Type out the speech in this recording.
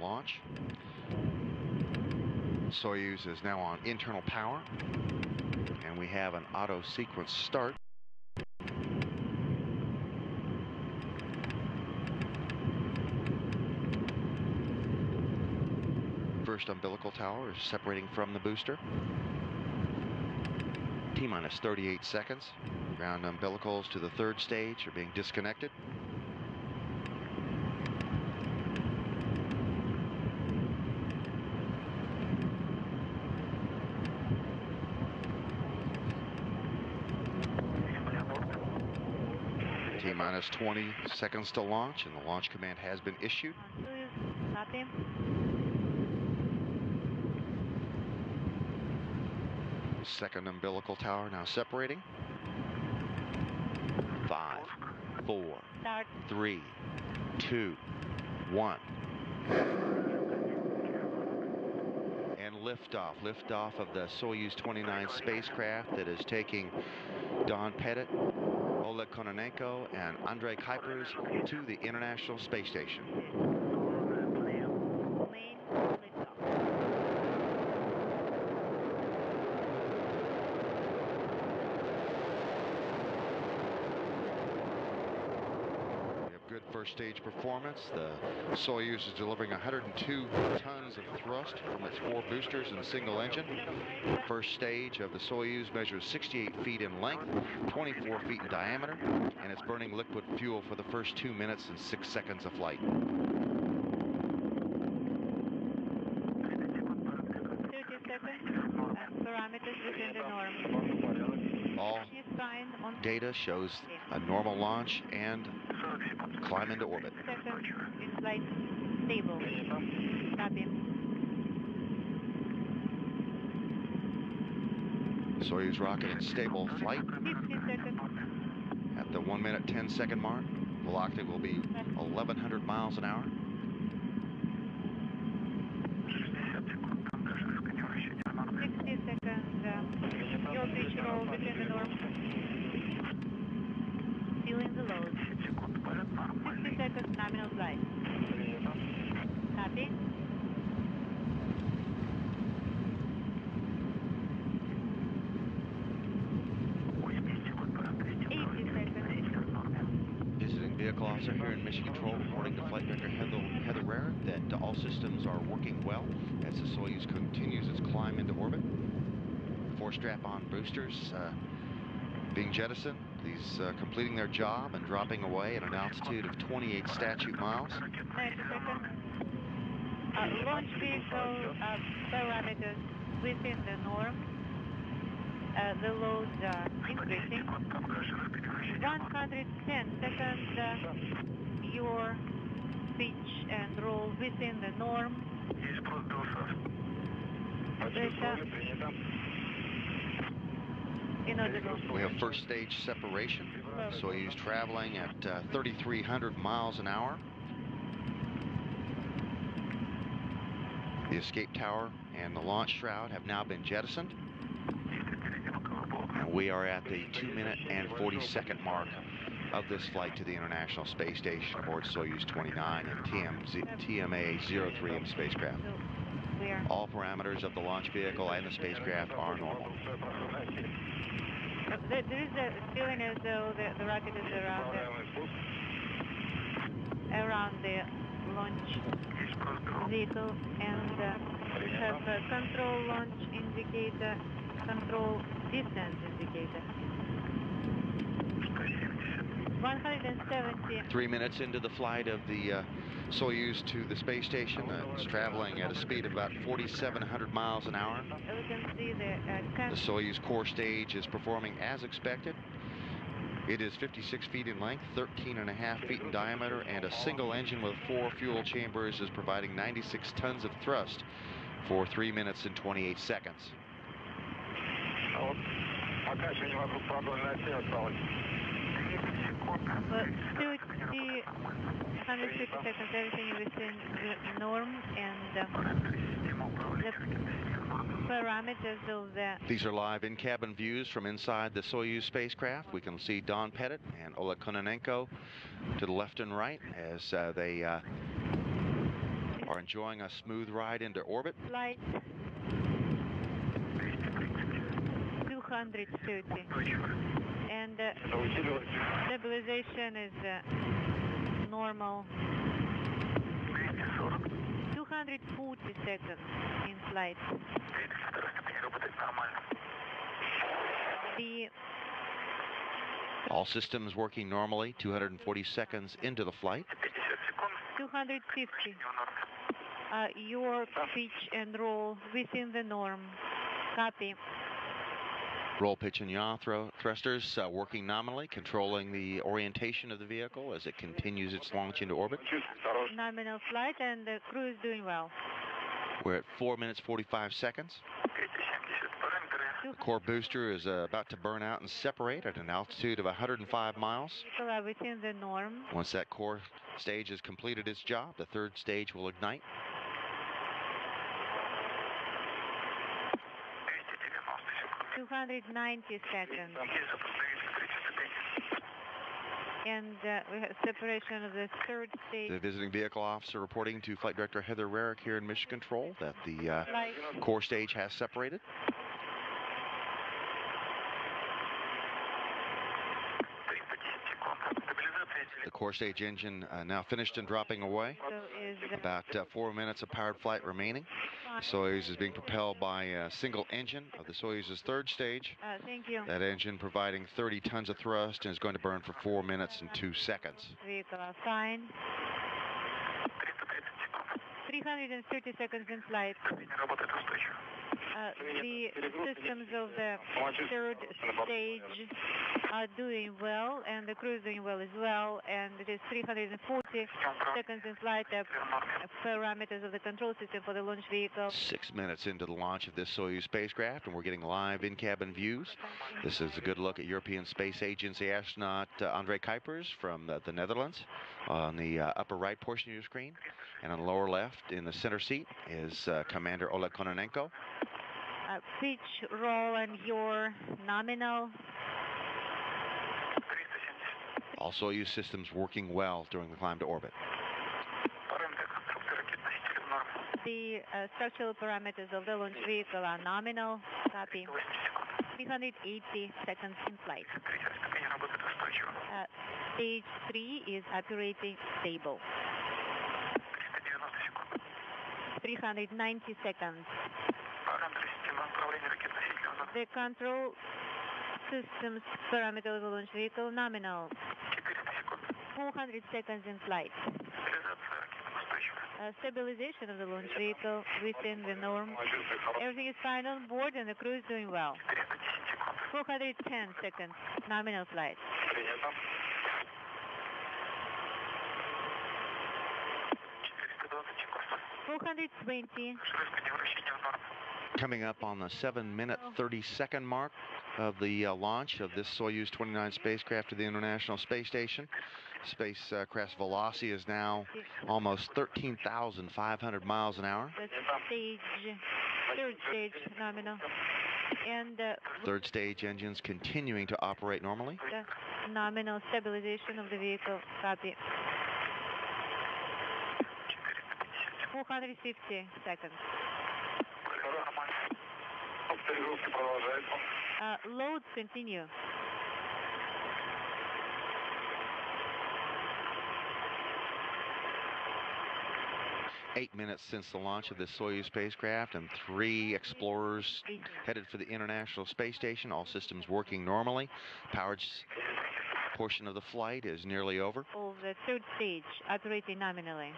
launch. Soyuz is now on internal power, and we have an auto sequence start. First umbilical tower is separating from the booster. T minus 38 seconds. Ground umbilicals to the third stage are being disconnected. Minus 20 seconds to launch, and the launch command has been issued. Second umbilical tower now separating. Five, four, three, two, one. And liftoff. Liftoff of the Soyuz 29 spacecraft that is taking Don Pettit, Oleg Kononenko, and Andre Kuipers to the International Space Station. Main liftoff. We have good first stage performance. The Soyuz is delivering 102 tons of thrust from its four boosters and single engine. The first stage of the Soyuz measures 68 feet in length, 24 feet in diameter, and it's burning liquid fuel for the first two minutes and six seconds of flight. 30 seconds. And parameters within the norm. All data shows a normal launch and climb into orbit. In flight stable. Soyuz rocket in stable flight 60 seconds. at the 1 minute 10 second mark. Velocity will be 1100 miles an hour. 60 seconds. Uh, your pitch roll within the norm. Feeling the load. 60 seconds nominal flight. Copy. Eighty seconds. Visiting vehicle officer here in Mission Control reporting to Flight Director Heather, Heather Rare that all systems are working well as the Soyuz continues its climb into orbit. Four strap-on boosters uh, being jettisoned. These uh, completing their job and dropping away at an altitude of 28 statute miles. Uh, launch vehicle parameters within the norm. Uh, the load uh, increasing. 110 seconds. Uh, your pitch and roll within the norm. We have first stage separation. Soyuz traveling at uh, 3,300 miles an hour. The escape tower and the launch shroud have now been jettisoned. We are at the 2 minute and 40 second mark of this flight to the International Space Station aboard Soyuz 29 and TMZ, TMA-03M spacecraft. All parameters of the launch vehicle and the spacecraft are normal. There is a feeling as though the, the rocket is around the, around the launch vehicle and uh, have a control launch indicator, control distance indicator. 170. Three minutes into the flight of the uh, Soyuz to the space station, uh, it's traveling at a speed of about 4,700 miles an hour. We can see the uh, The Soyuz core stage is performing as expected. It is 56 feet in length, 13 and a half feet in diameter, and a single engine with four fuel chambers is providing 96 tons of thrust for 3 minutes and 28 seconds. Вот пока еще не вокруг продольной оси осталось. Well, 30, 150 seconds, everything within the norm and uh, the parameters of the These are live in-cabin views from inside the Soyuz spacecraft. We can see Don Pettit and Oleg Kononenko to the left and right as uh, they uh, are enjoying a smooth ride into orbit. Flight 230. And uh, stabilization is uh, normal. 240 seconds in flight. The all systems working normally, 240 seconds into the flight. 250. Uh, your pitch and roll within the norm. Copy. Roll, pitch, and yaw thrusters uh, working nominally, controlling the orientation of the vehicle as it continues its launch into orbit. Nominal flight, and the crew is doing well. We're at 4 minutes 45 seconds. The core booster is uh, about to burn out and separate at an altitude of 105 miles. Within the norm. Once that core stage has completed its job, the third stage will ignite. 290 seconds. And uh, we have separation of the third stage. The visiting vehicle officer reporting to Flight Director Heather Rarick here in Mission Control that the uh, core stage has separated. Core stage engine uh, now finished and dropping away. About uh, four minutes of powered flight remaining. Soyuz is being propelled by a single engine of the Soyuz's third stage. Uh, thank you. That engine providing 30 tons of thrust and is going to burn for four minutes and two seconds. Vehicle. 130 seconds in flight. Uh, the systems of the third stage are doing well, and the crew is doing well as well, and it is 340 seconds in flight uh, parameters of the control system for the launch vehicle. Six minutes into the launch of this Soyuz spacecraft, and we're getting live in-cabin views. This is a good look at European Space Agency astronaut uh, Andre Kuipers from uh, the Netherlands on the uh, upper right portion of your screen. And on the lower left in the center seat is Commander Oleg Kononenko. Uh, pitch, roll, and your nominal all Soyuz systems working well during the climb to orbit. The uh, structural parameters of the launch vehicle are nominal. Copy. 380 seconds in flight. Uh, stage 3 is operating stable. 390 seconds. The control systems parameters of the launch vehicle nominal. 400 seconds in flight. Uh, stabilization of the launch vehicle within the norm. Everything is fine on board and the crew is doing well. 410 seconds, nominal flight. Four hundred twenty. Coming up on the 7 minute 30 second mark of the uh, launch of this Soyuz 29 spacecraft to the International Space Station spacecraft's uh, velocity is now almost 13,500 miles an hour. That's stage, third stage nominal. And uh, third stage engines continuing to operate normally. nominal stabilization of the vehicle. Copy. 450 seconds. Uh, loads continue. Eight minutes since the launch of the Soyuz spacecraft, and three explorers headed for the International Space Station. All systems working normally. Powered portion of the flight is nearly over. Of the third stage operating nominally.